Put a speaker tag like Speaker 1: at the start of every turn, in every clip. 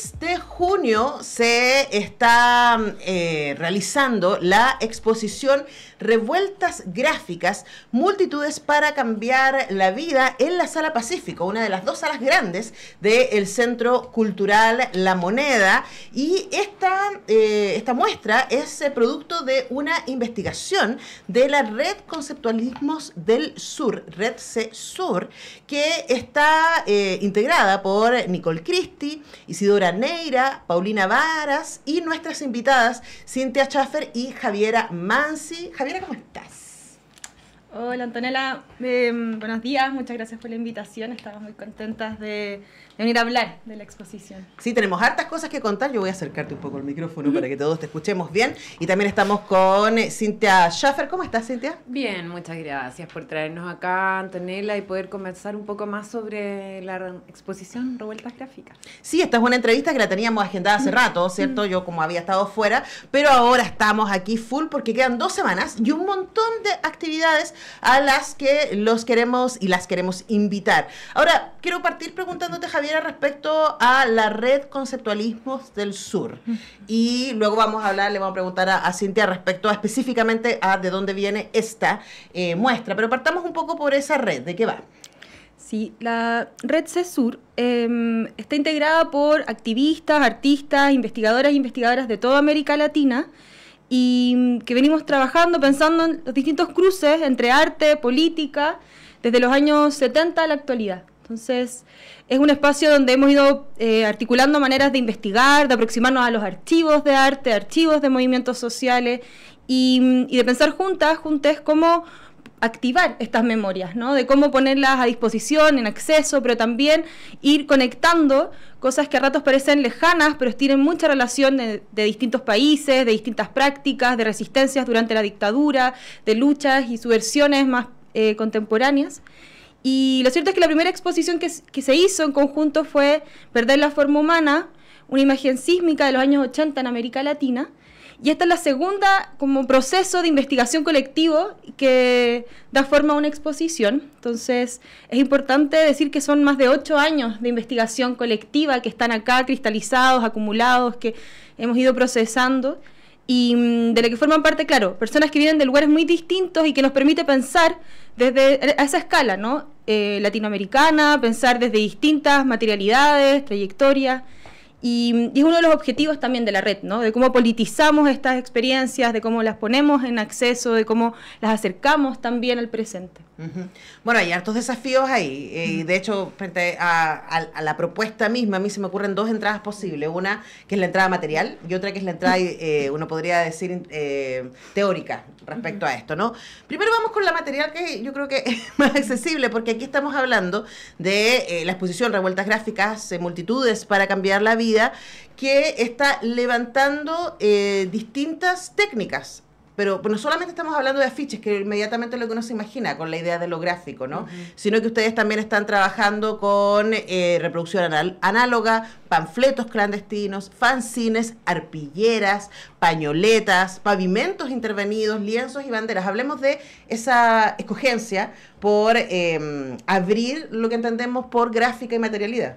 Speaker 1: 6 de junio se está eh, realizando la exposición Revueltas Gráficas, Multitudes para Cambiar la Vida en la Sala Pacífico, una de las dos salas grandes del Centro Cultural La Moneda. Y esta, eh, esta muestra es eh, producto de una investigación de la Red Conceptualismos del Sur, Red C Sur, que está integrada por Nicole Christie, Isidora Neira, Paulina Varas y nuestras invitadas Cintia Schaffer y Javiera Mansi. Javiera, ¿cómo estás?
Speaker 2: Hola Antonella, em, buenos días, muchas gracias por la invitación, estamos muy contentas de, venir a hablar de la exposición.
Speaker 1: Sí, tenemos hartas cosas que contar, yo voy a acercarte un poco el micrófono para que todos te escuchemos bien y también estamos con Cintia Schaffer, ¿cómo estás Cintia?
Speaker 3: Bien, muchas gracias por traernos acá Antonella y poder conversar un poco más sobre la exposición Revueltas Gráficas.
Speaker 1: Sí, esta es una entrevista que la teníamos agendada hace rato, ¿cierto? Yo como había estado fuera, pero ahora estamos aquí full porque quedan dos semanas y un montón de actividades a las que los queremos y las queremos invitar. Ahora, quiero partir preguntándote, Javiera, respecto a la red Conceptualismos del Sur. Y luego vamos a hablar, le vamos a preguntar a, Cintia respecto a específicamente a de dónde viene esta eh, muestra. Pero partamos un poco por esa red, ¿de qué va?
Speaker 2: Sí, la red CESUR em, está integrada por activistas, artistas, investigadoras e investigadoras de toda América Latina y que venimos trabajando pensando en los distintos cruces entre arte, política, desde los años 70 a la actualidad. Entonces, es un espacio donde hemos ido eh, articulando maneras de investigar, de aproximarnos a los archivos de arte, archivos de movimientos sociales y, de pensar juntas, juntas, cómo activar estas memorias, ¿no? De cómo ponerlas a disposición, en acceso, pero también ir conectando cosas que a ratos parecen lejanas, pero tienen mucha relación de, distintos países, de distintas prácticas, de resistencias durante la dictadura, de luchas y subversiones más eh, contemporáneas. Y lo cierto es que la primera exposición que, se hizo en conjunto fue Perder la forma humana, una imagen sísmica de los años 80 en América Latina, y esta es la segunda como proceso de investigación colectivo que da forma a una exposición. Entonces es importante decir que son más de ocho años de investigación colectiva que están acá cristalizados, acumulados, que hemos ido procesando y mm, de la que forman parte, claro, personas que vienen de lugares muy distintos y que nos permite pensar desde esa escala, ¿no? Eh, latinoamericana, pensar desde distintas materialidades, trayectorias. Y, es uno de los objetivos también de la red, ¿no? De cómo politizamos estas experiencias, de cómo las ponemos en acceso, de cómo las acercamos también al presente.
Speaker 1: Bueno, hay hartos desafíos ahí. Eh, y de hecho, frente a, la propuesta misma, a mí se me ocurren dos entradas posibles. Una que es la entrada material y otra que es la entrada, eh, uno podría decir, eh, teórica respecto a esto, ¿no? Primero vamos con la material que yo creo que es más accesible, porque aquí estamos hablando de la exposición Revueltas Gráficas, Multitudes para Cambiar la Vida, que está levantando distintas técnicas pero no solamente estamos hablando de afiches, que inmediatamente es lo que uno se imagina con la idea de lo gráfico, ¿no? Sino que ustedes también están trabajando con eh, reproducción análoga, panfletos clandestinos, fanzines, arpilleras, pañoletas, pavimentos intervenidos, lienzos y banderas. Hablemos de esa escogencia por em, abrir lo que entendemos por gráfica y materialidad.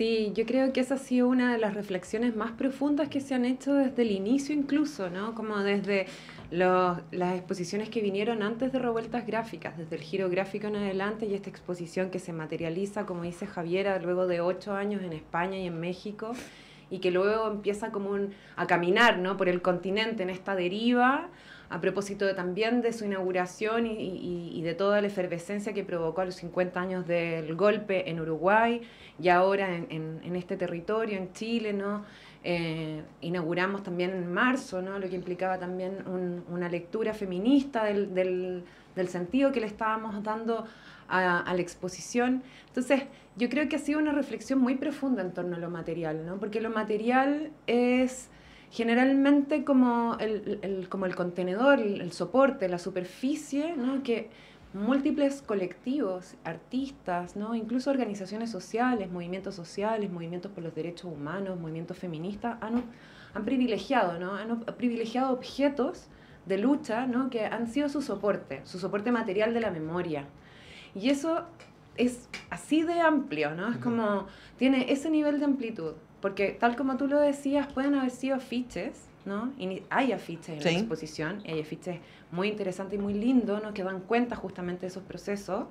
Speaker 3: Sí, yo creo que esa ha sido una de las reflexiones más profundas que se han hecho desde el inicio incluso, ¿no? Como desde los, las exposiciones que vinieron antes de Revueltas Gráficas, desde el giro gráfico en adelante y esta exposición que se materializa, como dice Javiera, luego de ocho años en España y en México y que luego empieza como a caminar ¿no? por el continente en esta deriva a propósito de, también de su inauguración y, de toda la efervescencia que provocó a los 50 años del golpe en Uruguay y ahora en, este territorio, en Chile, ¿no? Eh, inauguramos también en marzo, ¿no? lo que implicaba también una lectura feminista del, sentido que le estábamos dando a, a, la exposición. Entonces, yo creo que ha sido una reflexión muy profunda en torno a lo material, ¿no? porque lo material es generalmente como el, como el contenedor, el, soporte, la superficie, ¿no? que múltiples colectivos, artistas, ¿no? incluso organizaciones sociales, movimientos sociales, movimientos por los derechos humanos, movimientos feministas, han, han privilegiado, ¿no? han privilegiado objetos de lucha ¿no? que han sido su soporte, su soporte material de la memoria. Y eso es así de amplio, ¿no? Es como, tiene ese nivel de amplitud porque tal como tú lo decías, pueden haber sido afiches, ¿no? Y hay afiches en la exposición, hay afiches muy interesantes y muy lindos, ¿no? Que dan cuenta justamente de esos procesos,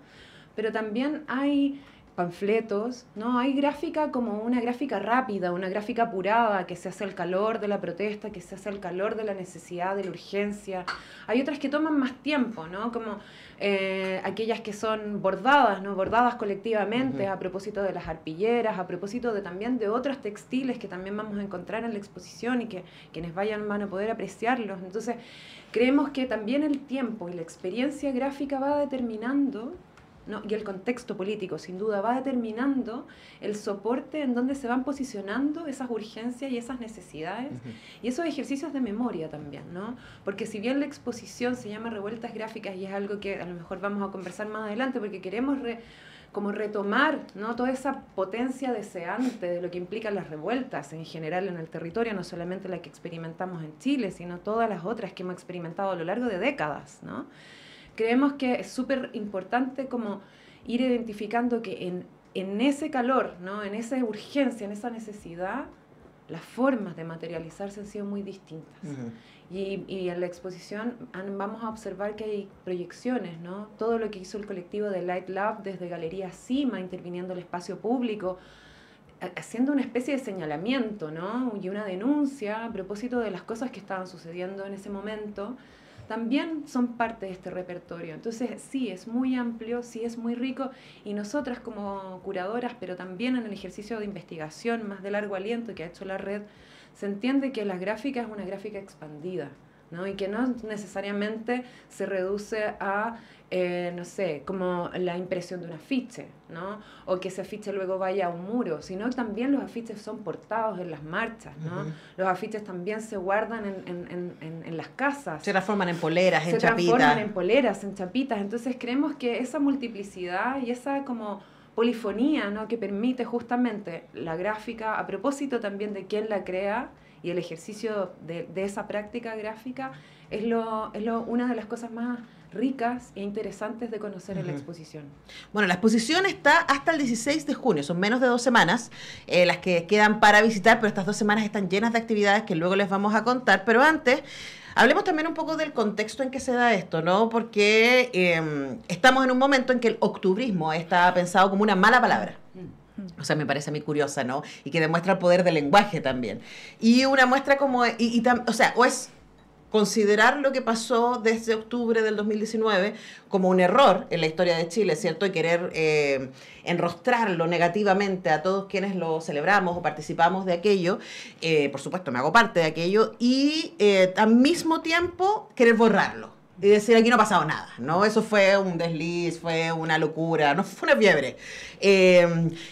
Speaker 3: pero también hay panfletos, ¿no? Hay gráfica como una gráfica rápida, una gráfica apurada, que se hace al calor de la protesta, que se hace al calor de la necesidad, de la urgencia. Hay otras que toman más tiempo, ¿no? Como eh, aquellas que son bordadas, ¿no? Bordadas colectivamente a propósito de las arpilleras, a propósito de también de otros textiles que también vamos a encontrar en la exposición y que quienes vayan van a poder apreciarlos. Entonces, creemos que también el tiempo y la experiencia gráfica va determinando y el contexto político, sin duda, va determinando el soporte en donde se van posicionando esas urgencias y esas necesidades y esos ejercicios de memoria también, ¿no? Porque si bien la exposición se llama revueltas gráficas y es algo que a lo mejor vamos a conversar más adelante porque queremos como retomar ¿no? toda esa potencia deseante de lo que implican las revueltas en general en el territorio, no solamente la que experimentamos en Chile, sino todas las otras que hemos experimentado a lo largo de décadas, ¿no? Creemos que es súper importante como ir identificando que en, en ese calor, ¿no? en esa urgencia, en esa necesidad, las formas de materializarse han sido muy distintas. y, y, en la exposición vamos a observar que hay proyecciones, ¿no? Todo lo que hizo el colectivo de Light Lab desde Galería Cima, interviniendo el espacio público, haciendo una especie de señalamiento, ¿no? Y una denuncia a propósito de las cosas que estaban sucediendo en ese momento también son parte de este repertorio. Entonces, sí, es muy amplio, sí es muy rico y nosotras como curadoras, pero también en el ejercicio de investigación más de largo aliento que ha hecho la red, se entiende que la gráfica es una gráfica expandida. ¿No? y que no necesariamente se reduce a eh, no sé, como la impresión de un afiche, ¿no? O que ese afiche luego vaya a un muro, sino también los afiches son portados en las marchas, ¿no? Los afiches también se guardan en, en, en, las casas.
Speaker 1: Se transforman en poleras, en chapitas.
Speaker 3: Se transforman en poleras, en chapitas. Entonces creemos que esa multiplicidad y esa como polifonía, ¿no? Que permite justamente la gráfica, a propósito también de quién la crea y el ejercicio de, de esa práctica gráfica, es, lo, es lo, una de las cosas más ricas e interesantes de conocer en la exposición.
Speaker 1: Bueno, la exposición está hasta el 16 de junio, son menos de dos semanas eh, las que quedan para visitar, pero estas dos semanas están llenas de actividades que luego les vamos a contar, pero antes... Hablemos también un poco del contexto en que se da esto, ¿no? Porque em, estamos en un momento en que el octubrismo está pensado como una mala palabra. O sea, me parece a mí curiosa, ¿no? Y que demuestra el poder del lenguaje también. Y una muestra como, y, y o sea, o es considerar lo que pasó desde octubre del 2019 como un error en la historia de Chile, ¿cierto? Y querer eh, enrostrarlo negativamente a todos quienes lo celebramos o participamos de aquello, eh, por supuesto me hago parte de aquello, y eh, al mismo tiempo querer borrarlo. Y decir, aquí no ha pasado nada, ¿no? Eso fue un desliz, fue una locura, no fue una fiebre.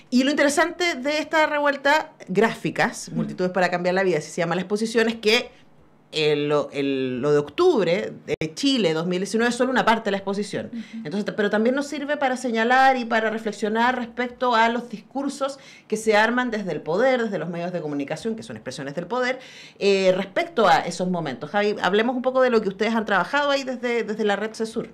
Speaker 1: y lo interesante de esta revuelta, gráficas, multitudes para cambiar la vida, así se llama la exposición, es que el, el, lo de octubre de Chile 2019 es solo una parte de la exposición. Entonces, pero también nos sirve para señalar y para reflexionar respecto a los discursos que se arman desde el poder, desde los medios de comunicación, que son expresiones del poder, eh, respecto a esos momentos. Javi, hablemos un poco de lo que ustedes han trabajado ahí desde, desde la red CESUR.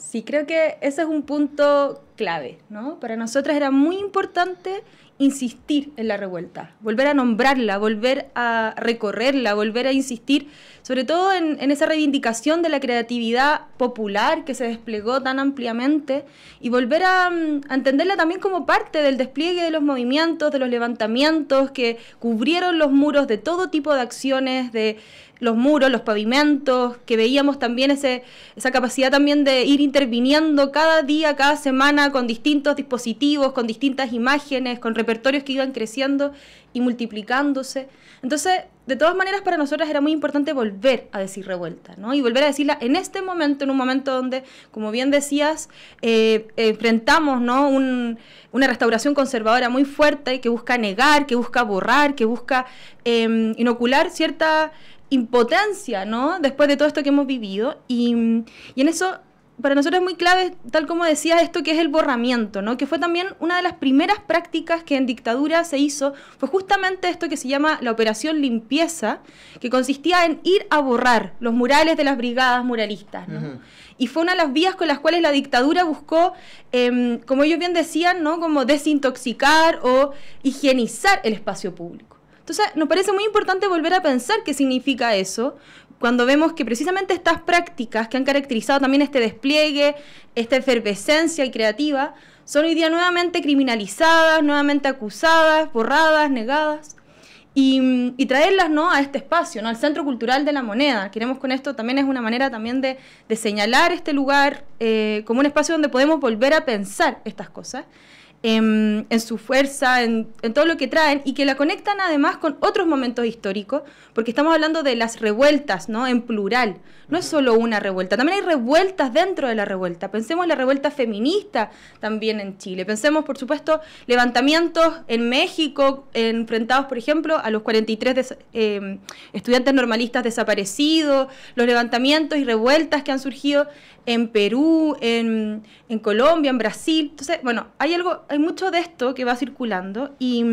Speaker 2: Sí, creo que ese es un punto clave, ¿no? Para nosotras era muy importante insistir en la revuelta, volver a nombrarla, volver a recorrerla, volver a insistir, sobre todo en, esa reivindicación de la creatividad popular que se desplegó tan ampliamente y volver a, mm, a, entenderla también como parte del despliegue de los movimientos, de los levantamientos que cubrieron los muros de todo tipo de acciones, de los muros, los pavimentos, que veíamos también ese, esa capacidad también de ir interviniendo cada día, cada semana con distintos dispositivos, con distintas imágenes, con repertorios que iban creciendo y multiplicándose. Entonces, de todas maneras, para nosotras era muy importante volver a decir revuelta, ¿no? Y volver a decirla en este momento, en un momento donde, como bien decías, eh, enfrentamos, ¿no? una restauración conservadora muy fuerte que busca negar, que busca borrar, que busca em, inocular cierta impotencia, ¿no? Después de todo esto que hemos vivido. Y, y en eso para nosotros es muy clave, tal como decía esto, que es el borramiento, ¿no? que fue también una de las primeras prácticas que en dictadura se hizo, fue justamente esto que se llama la operación limpieza, que consistía en ir a borrar los murales de las brigadas muralistas. Y fue una de las vías con las cuales la dictadura buscó, em, como ellos bien decían, ¿no? como desintoxicar o higienizar el espacio público. Entonces, nos parece muy importante volver a pensar qué significa eso, cuando vemos que precisamente estas prácticas que han caracterizado también este despliegue, esta efervescencia y creativa, son hoy día nuevamente criminalizadas, nuevamente acusadas, borradas, negadas. Y, traerlas ¿no? a este espacio, ¿no? al Centro Cultural de la Moneda. Queremos con esto también es una manera también de, señalar este lugar eh, como un espacio donde podemos volver a pensar estas cosas en, su fuerza, en, todo lo que traen y que la conectan además con otros momentos históricos, porque estamos hablando de las revueltas, ¿no? En plural. No es solo una revuelta, también hay revueltas dentro de la revuelta. Pensemos en la revuelta feminista también en Chile. Pensemos, por supuesto, levantamientos en México enfrentados, por ejemplo, a los 43 em, estudiantes normalistas desaparecidos, los levantamientos y revueltas que han surgido en Perú, en, Colombia, en Brasil. Entonces, bueno, hay algo, hay mucho de esto que va circulando y,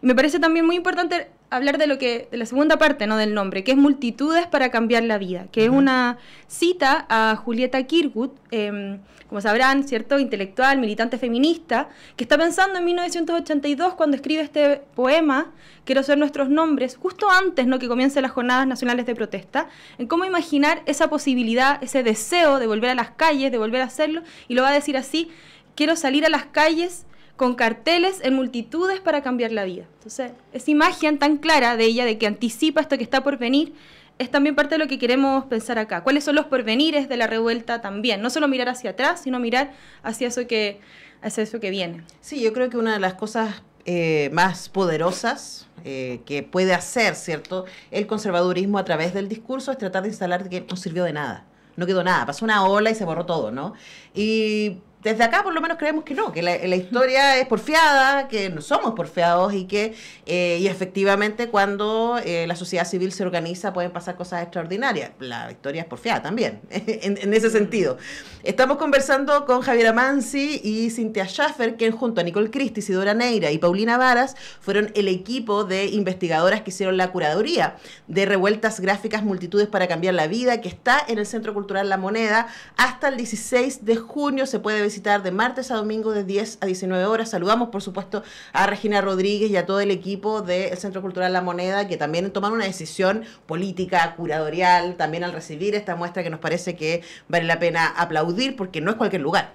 Speaker 2: me parece también muy importante hablar de lo que de la segunda parte no del nombre que es multitudes para cambiar la vida que es una cita a Julieta Kirkwood em, como sabrán cierto intelectual militante feminista que está pensando en 1982 cuando escribe este poema quiero ser nuestros nombres justo antes no que comiencen las jornadas nacionales de protesta en cómo imaginar esa posibilidad ese deseo de volver a las calles de volver a hacerlo y lo va a decir así quiero salir a las calles con carteles en multitudes para cambiar la vida. Entonces, esa imagen tan clara de ella, de que anticipa esto que está por venir, es también parte de lo que queremos pensar acá. ¿Cuáles son los porvenires de la revuelta también? No solo mirar hacia atrás, sino mirar hacia eso que, hacia eso que viene.
Speaker 1: Sí, yo creo que una de las cosas eh, más poderosas eh, que puede hacer, ¿cierto? El conservadurismo a través del discurso es tratar de instalar que no sirvió de nada. No quedó nada, pasó una ola y se borró todo, ¿no? Y desde acá por lo menos creemos que no, que la, historia es porfiada, que no somos porfiados y que eh, y efectivamente cuando eh, la sociedad civil se organiza pueden pasar cosas extraordinarias. La historia es porfiada también, en, ese sentido. Estamos conversando con Javier Amansi y Cintia Schaffer, que junto a Nicole Christi, Isidora Neira y Paulina Varas fueron el equipo de investigadoras que hicieron la curaduría de revueltas gráficas Multitudes para Cambiar la Vida, que está en el Centro Cultural La Moneda. Hasta el 16 de junio se puede visitar de martes a domingo de 10 a 19 horas. Saludamos, por supuesto, a Regina Rodríguez y a todo el equipo del Centro Cultural La Moneda, que también tomaron una decisión política, curadorial, también al recibir esta muestra que nos parece que vale la pena aplaudir, porque no es cualquier lugar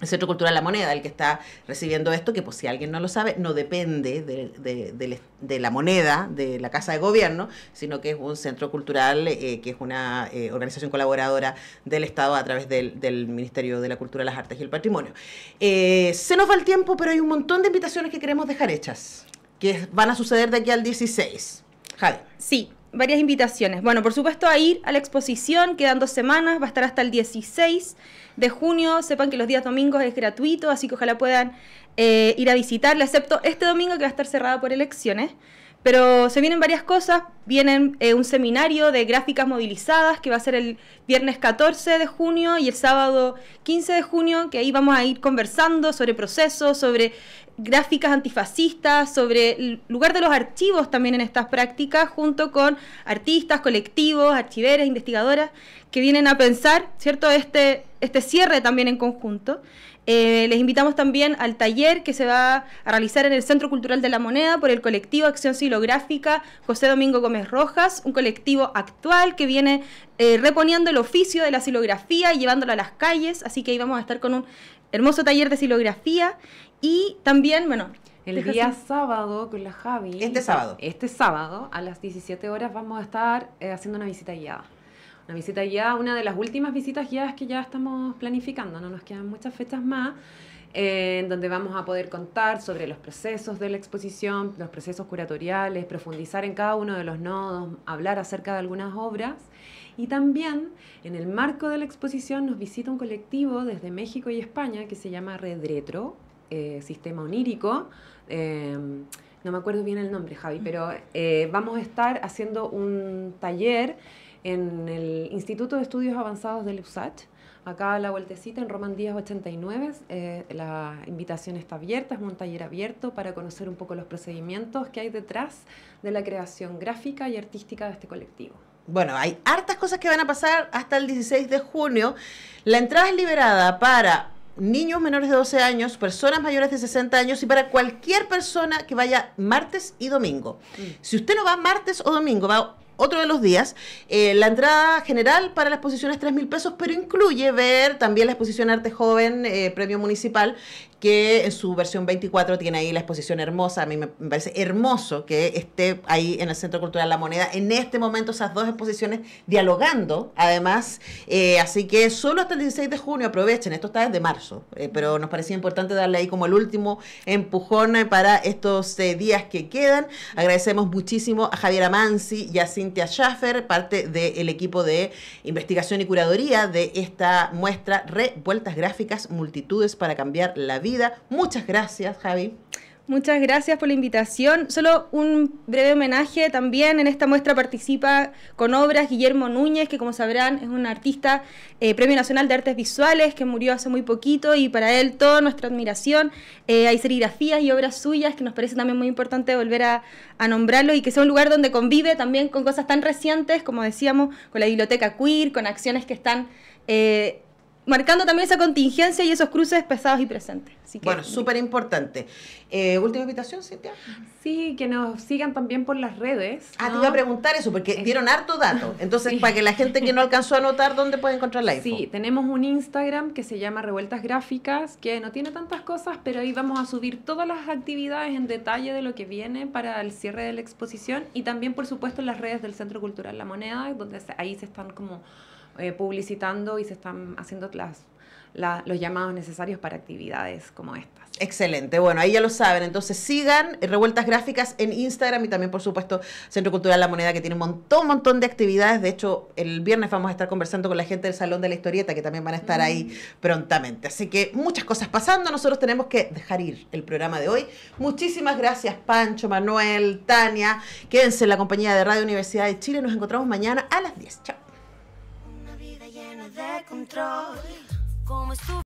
Speaker 1: el Centro Cultural La Moneda, el que está recibiendo esto, que pues si alguien no lo sabe, no depende de, la moneda, de la Casa de Gobierno, sino que es un centro cultural, eh, que es una eh, organización colaboradora del Estado a través del, Ministerio de la Cultura, las Artes y el Patrimonio. Eh, se nos va el tiempo, pero hay un montón de invitaciones que queremos dejar hechas, que van a suceder de aquí al 16. Javi.
Speaker 2: Sí, varias invitaciones. Bueno, por supuesto a ir a la exposición, quedan dos semanas, va a estar hasta el 16 de junio. Sepan que los días domingos es gratuito, así que ojalá puedan eh, ir a visitarla, excepto este domingo que va a estar cerrada por elecciones. Pero se vienen varias cosas, vienen eh, un seminario de gráficas movilizadas que va a ser el viernes 14 de junio y el sábado 15 de junio, que ahí vamos a ir conversando sobre procesos, sobre gráficas antifascistas, sobre el lugar de los archivos también en estas prácticas, junto con artistas, colectivos, archiveras, investigadoras, que vienen a pensar, ¿cierto?, este, este cierre también en conjunto. Eh, les invitamos también al taller que se va a realizar en el Centro Cultural de la Moneda por el colectivo Acción Silográfica José Domingo Gómez Rojas, un colectivo actual que viene eh, reponiendo el oficio de la silografía y llevándolo a las calles, así que ahí vamos a estar con un hermoso taller de silografía y también, bueno,
Speaker 3: el día sábado con la Javi.
Speaker 1: Este sábado.
Speaker 3: Este sábado a las 17 horas vamos a estar eh, haciendo una visita guiada. Una visita ya, una de las últimas visitas guiadas que ya estamos planificando, no nos quedan muchas fechas más, eh, en donde vamos a poder contar sobre los procesos de la exposición, los procesos curatoriales, profundizar en cada uno de los nodos, hablar acerca de algunas obras. Y también, en el marco de la exposición, nos visita un colectivo desde México y España que se llama Red Retro, eh, Sistema Onírico. Eh, no me acuerdo bien el nombre, Javi, pero vamos a estar haciendo un taller en el Instituto de Estudios Avanzados del USACH. acá a la vueltecita en Roman Díaz 89. Eh, la invitación está abierta, es un taller abierto para conocer un poco los procedimientos que hay detrás de la creación gráfica y artística de este colectivo.
Speaker 1: Bueno, hay hartas cosas que van a pasar hasta el 16 de junio. La entrada es liberada para niños menores de 12 años, personas mayores de 60 años y para cualquier persona que vaya martes y domingo. Mm. Si usted no va martes o domingo, va otro de los días. Eh, la entrada general para la exposición es 3 mil pesos, pero incluye ver también la exposición Arte Joven, eh, premio municipal, que en su versión 24 tiene ahí la exposición hermosa. A mí me, parece hermoso que esté ahí en el Centro Cultural La Moneda en este momento esas dos exposiciones dialogando, además. Eh, así que solo hasta el 16 de junio aprovechen, esto está desde marzo, eh, pero nos parecía importante darle ahí como el último empujón para estos eh, días que quedan. Agradecemos muchísimo a Javier Amansi y a Cintia Schaffer, parte del equipo de investigación y curaduría de esta muestra Revueltas Gráficas, Multitudes para Cambiar la Vida Muchas gracias, Javi.
Speaker 2: Muchas gracias por la invitación. Solo un breve homenaje también. En esta muestra participa con obras Guillermo Núñez, que como sabrán es un artista eh, Premio Nacional de Artes Visuales, que murió hace muy poquito y para él toda nuestra admiración. Eh, hay serigrafías y obras suyas que nos parece también muy importante volver a, nombrarlo y que sea un lugar donde convive también con cosas tan recientes, como decíamos, con la biblioteca queer, con acciones que están... Eh, marcando también esa contingencia y esos cruces pesados y presentes.
Speaker 1: bueno, súper importante. Eh, última invitación, Cintia.
Speaker 3: Sí, que nos sigan también por las redes.
Speaker 1: Ah, te iba a preguntar eso, porque dieron harto dato. Entonces, para que la gente que no alcanzó a anotar, ¿dónde puede encontrar la info?
Speaker 3: Sí, tenemos un Instagram que se llama Revueltas Gráficas, que no tiene tantas cosas, pero ahí vamos a subir todas las actividades en detalle de lo que viene para el cierre de la exposición y también, por supuesto, en las redes del Centro Cultural La Moneda, donde ahí se están como eh, publicitando y se están haciendo las, los llamados necesarios para actividades como estas.
Speaker 1: Excelente, bueno, ahí ya lo saben, entonces sigan Revueltas Gráficas en Instagram y también por supuesto Centro Cultural La Moneda que tiene un montón, montón de actividades, de hecho el viernes vamos a estar conversando con la gente del Salón de la Historieta que también van a estar ahí mm. prontamente, así que muchas cosas pasando, nosotros tenemos que dejar ir el programa de hoy. Muchísimas gracias Pancho, Manuel, Tania, quédense en la compañía de Radio Universidad de Chile, nos encontramos mañana a las 10, chao de control. Como